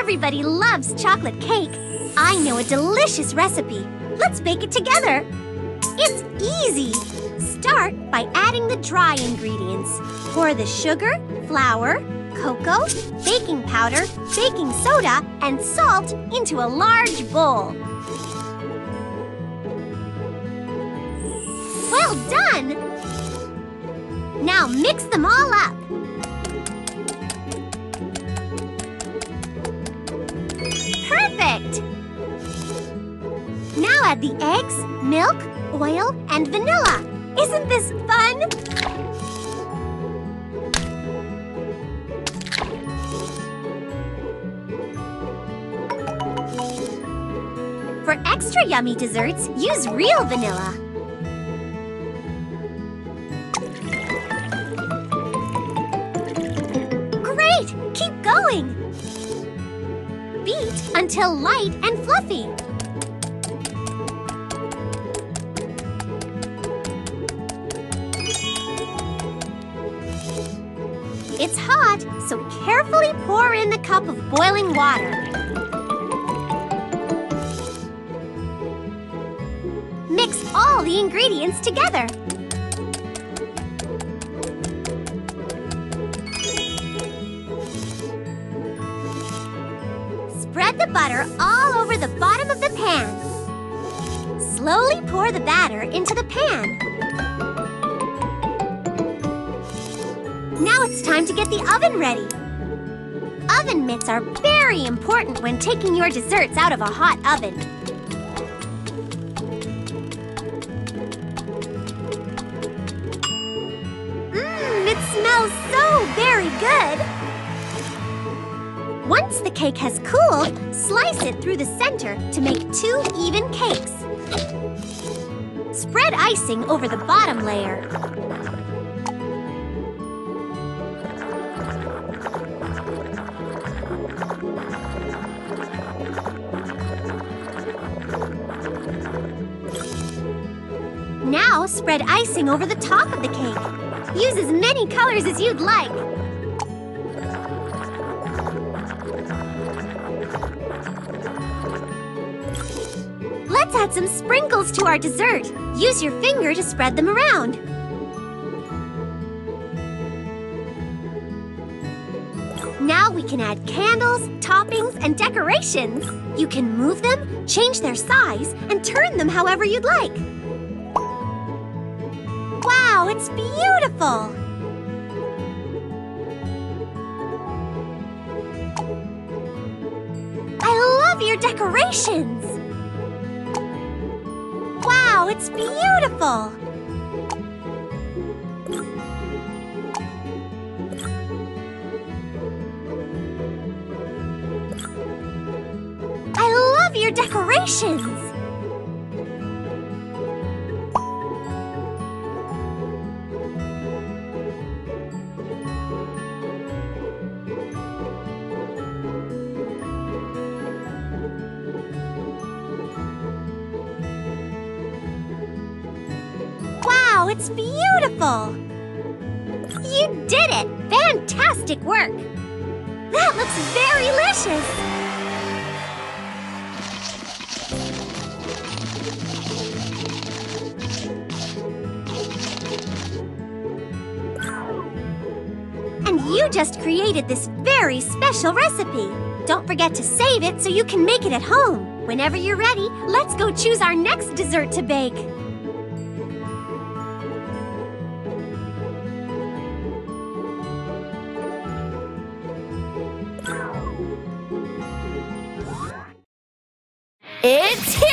Everybody loves chocolate cake. I know a delicious recipe. Let's bake it together. It's easy. Start by adding the dry ingredients. Pour the sugar, flour, cocoa, baking powder, baking soda, and salt into a large bowl. Well done! Now mix them all up. Add the eggs, milk, oil, and vanilla. Isn't this fun? For extra yummy desserts, use real vanilla. Great! Keep going! Beat until light and fluffy. It's hot, so carefully pour in the cup of boiling water. Mix all the ingredients together. Spread the butter all over the bottom of the pan. Slowly pour the batter into the pan. Now it's time to get the oven ready. Oven mitts are very important when taking your desserts out of a hot oven. Mmm, it smells so very good! Once the cake has cooled, slice it through the center to make two even cakes. Spread icing over the bottom layer. Spread icing over the top of the cake. Use as many colors as you'd like. Let's add some sprinkles to our dessert. Use your finger to spread them around. Now we can add candles, toppings, and decorations. You can move them, change their size, and turn them however you'd like. Wow, it's beautiful! I love your decorations! Wow, it's beautiful! I love your decorations! It's beautiful! You did it! Fantastic work! That looks very delicious! And you just created this very special recipe. Don't forget to save it so you can make it at home. Whenever you're ready, let's go choose our next dessert to bake. It's